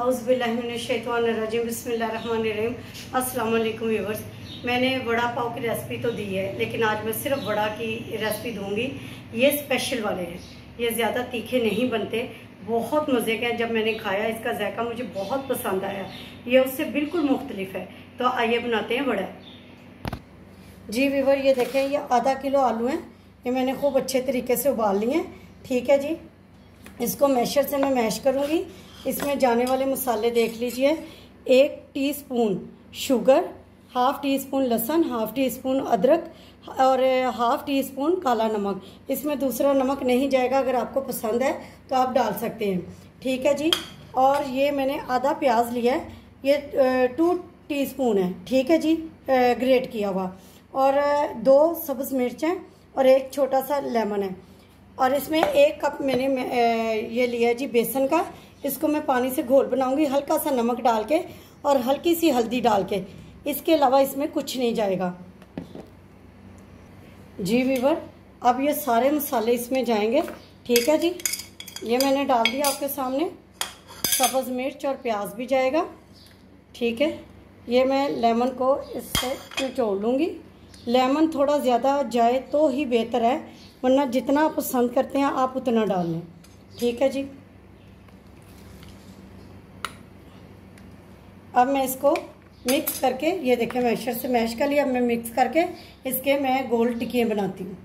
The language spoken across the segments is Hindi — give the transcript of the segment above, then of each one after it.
आउज़बिल्लिनशैतवानरजीम बसमीम अस्सलाम वालेकुम व्यूवर्स। मैंने वड़ा पाव की रेसिपी तो दी है, लेकिन आज मैं सिर्फ़ वड़ा की रेसिपी दूँगी। ये स्पेशल वाले हैं। ये ज़्यादा तीखे नहीं बनते। बहुत मज़े के हैं। जब मैंने खाया, इसका जायका मुझे बहुत पसंद आया। ये उससे बिल्कुल मुख्तलिफ़ है। तो आइए बनाते हैं वड़ा। जी वीवर ये देखें, ये आधा किलो आलू हैं। ये मैंने खूब अच्छे तरीके से उबाल लिए हैं। ठीक है जी। इसको मैशर से मैं मैश करूँगी। इसमें जाने वाले मसाले देख लीजिए। एक teaspoon sugar, half teaspoon लहसुन, हाफ़ टी स्पून अदरक और हाफ़ टी स्पून काला नमक। इसमें दूसरा नमक नहीं जाएगा, अगर आपको पसंद है तो आप डाल सकते हैं। ठीक है जी? और ये मैंने आधा प्याज लिया है। ये टू टीस्पून है। ठीक है जी? ग्रेट किया हुआ। और दो सब्ज़ मिर्च मिर्चें और एक छोटा सा लेमन है। और इसमें एक कप मैंने ये लिया है जी बेसन का। इसको मैं पानी से घोल बनाऊँगी, हल्का सा नमक डाल के और हल्की सी हल्दी डाल के। इसके अलावा इसमें कुछ नहीं जाएगा। जी वीवर अब ये सारे मसाले इसमें जाएँगे। ठीक है जी? ये मैंने डाल दिया आपके सामने। सब्ज़ मिर्च और प्याज भी जाएगा। ठीक है? ये मैं लेमन को इससे निचोड़ लूँगी। लेमन थोड़ा ज़्यादा जाए तो ही बेहतर है, वरना जितना आप पसंद करते हैं, आप उतना डाल। लें ठीक है जी? अब मैं इसको मिक्स करके, ये देखें, मैशर से मैश कर लिया, अब मैं मिक्स करके इसके मैं गोल टिक्कियाँ बनाती हूँ।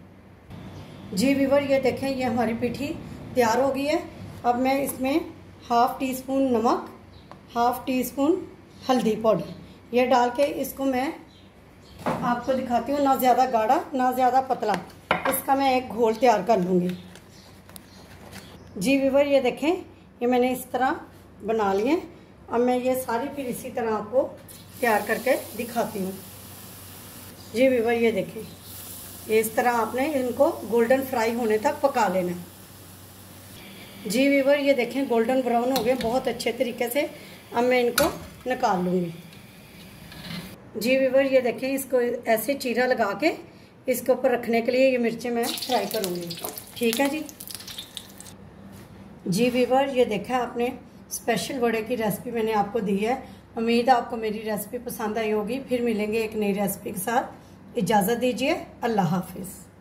जी वीवर ये देखें, ये हमारी पिठी तैयार हो गई है। अब मैं इसमें हाफ़ टी स्पून नमक हाफ़ टी स्पून हल्दी पाउडर, ये डाल के इसको मैं आपको दिखाती हूँ, ना ज़्यादा गाढ़ा, ना ज़्यादा पतला। इसका मैं एक घोल तैयार कर लूँगी। जी वीवर ये देखें, ये मैंने इस तरह बना लिए अब मैं ये सारी फिर इसी तरह आपको तैयार करके दिखाती हूँ। जी वीवर ये देखें इस तरह आपने इनको गोल्डन फ्राई होने तक पका लेना जी वीवर ये देखें गोल्डन ब्राउन हो गए, बहुत अच्छे तरीके से अब मैं इनको निकाल लूँगी। जी वीवर ये देखें इसको ऐसे चीरा लगा के इसके ऊपर रखने के लिए ये मिर्चें मैं फ्राई करूँगी। ठीक है जी? जी वीवर ये देखा आपने स्पेशल वड़े की रेसिपी मैंने आपको दी है। उम्मीद है आपको मेरी रेसिपी पसंद आई होगी। फिर मिलेंगे एक नई रेसिपी के साथ। इजाज़त दीजिए। अल्लाह हाफिज़।